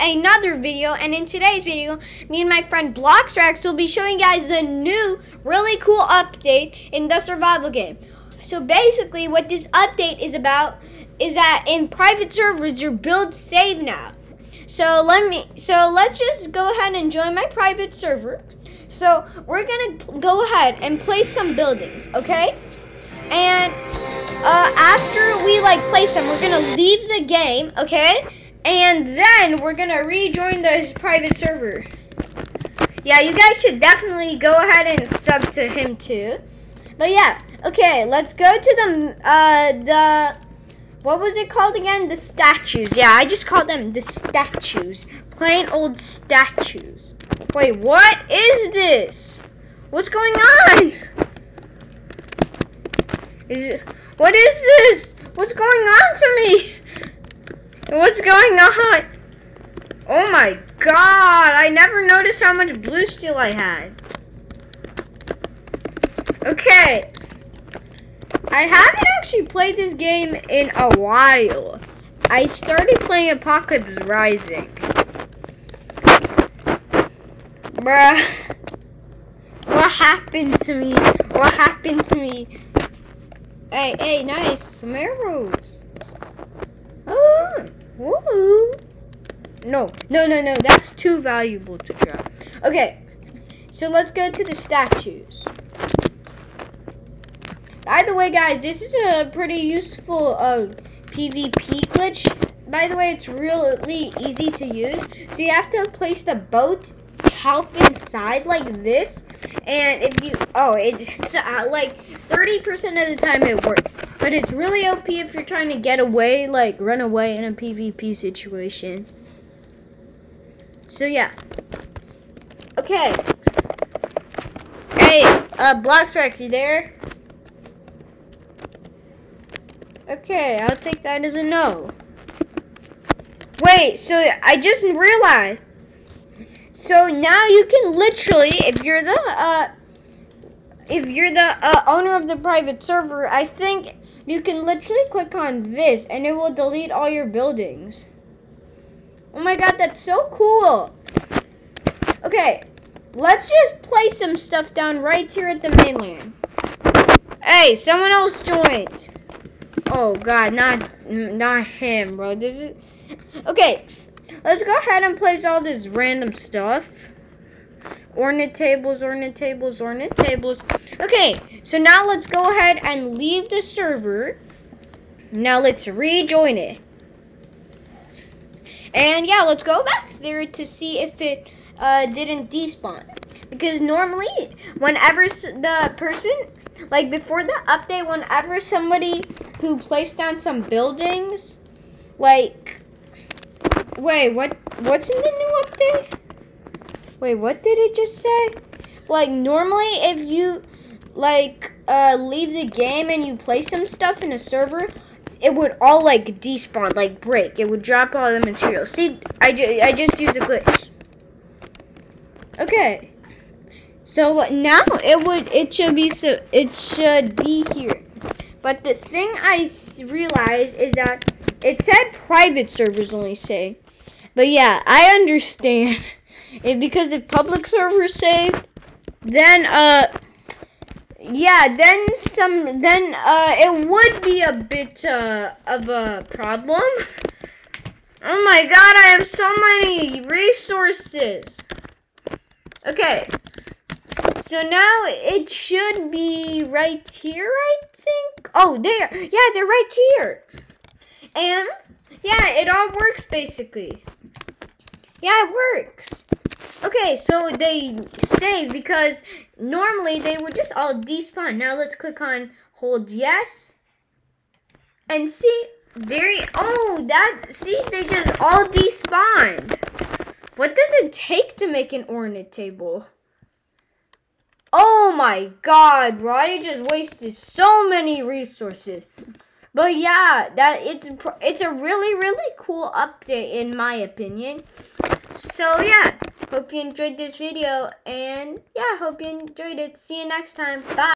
another video and in today's video me and my friend Bloxrax will be showing you guys the new really cool update in the survival game. So basically what this update is about is that in private servers your builds save now. So let me so let's just go ahead and join my private server. So we're gonna go ahead and place some buildings okay? And uh, after we like place them we're gonna leave the game okay and then we're gonna rejoin the private server. Yeah, you guys should definitely go ahead and sub to him too. But yeah, okay, let's go to the uh the what was it called again? The statues. Yeah, I just called them the statues. Plain old statues. Wait, what is this? What's going on? Is it, what is this? What's going on to me? What's going on? Oh my god, I never noticed how much blue steel I had. Okay. I haven't actually played this game in a while. I started playing Apocalypse Rising. Bruh. What happened to me? What happened to me? Hey, hey, nice. Some arrows. Oh. Woo! No, no, no, no. That's too valuable to drop. Okay, so let's go to the statues. By the way, guys, this is a pretty useful uh, PvP glitch. By the way, it's really easy to use. So you have to place the boat half inside like this. And if you, oh, it's uh, like 30% of the time it works. But it's really OP if you're trying to get away, like run away in a PvP situation. So yeah. Okay. Hey, uh, Bloxrax, you there? Okay, I'll take that as a no. Wait, so I just realized. So now you can literally, if you're the, uh, if you're the uh, owner of the private server, I think you can literally click on this and it will delete all your buildings. Oh my god, that's so cool. Okay, let's just place some stuff down right here at the mainland. Hey, someone else joined. Oh god, not not him, bro. This is Okay, let's go ahead and place all this random stuff. Ornate tables, ornate tables, ornate tables. Okay, so now let's go ahead and leave the server. Now let's rejoin it. And yeah, let's go back there to see if it uh, didn't despawn. Because normally, whenever the person, like before the update, whenever somebody who placed down some buildings, like, wait, what? what's in the new update? Wait, what did it just say? Like, normally if you, like, uh, leave the game and you play some stuff in a server, it would all, like, despawn, like, break. It would drop all the material. See, I, ju I just used a glitch. Okay. So now it would, it should be, so it should be here. But the thing I realized is that it said private servers only say. But yeah, I understand. If because the public server saved, then uh yeah, then some then uh it would be a bit uh of a problem. Oh my god, I have so many resources. Okay. So now it should be right here, I think. Oh, there. Yeah, they're right here. And yeah, it all works basically. Yeah, it works. Okay, so they save because normally they would just all despawn. Now let's click on hold yes. And see, very, oh, that, see, they just all despawned. What does it take to make an ornate table? Oh my god, bro, I just wasted so many resources. But yeah, that it's it's a really really cool update in my opinion. So yeah, hope you enjoyed this video and yeah, hope you enjoyed it. See you next time. Bye.